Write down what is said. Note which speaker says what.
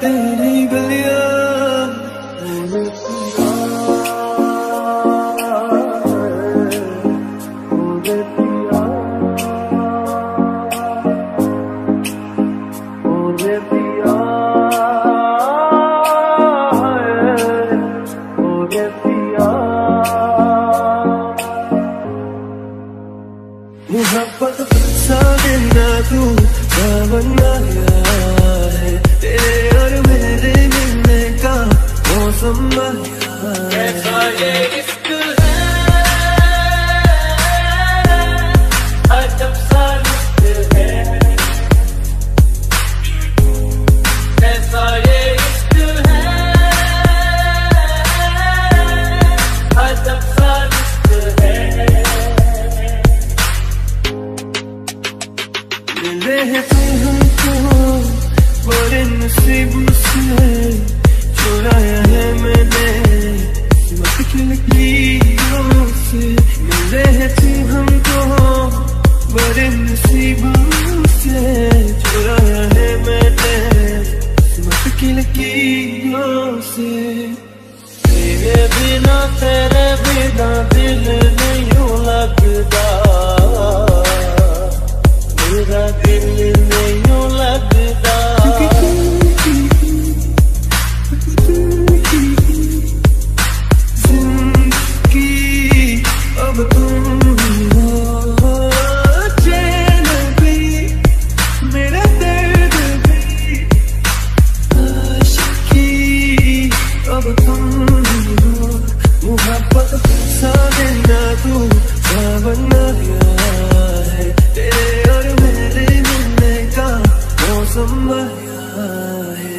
Speaker 1: तेरी गलिया। मोहब्बत सा देना तू आया है
Speaker 2: कैसा ये इश्क है है है है
Speaker 1: मिले हैं तुम हमको बड़े नसीब से तुम हमको बड़े नसीब से चुराया है मैंने। मुश्किल की से।
Speaker 2: तेरे बिना तेरे बिना
Speaker 1: सावन गया है। तेरे और मेरे मिलने का मौसम आया है।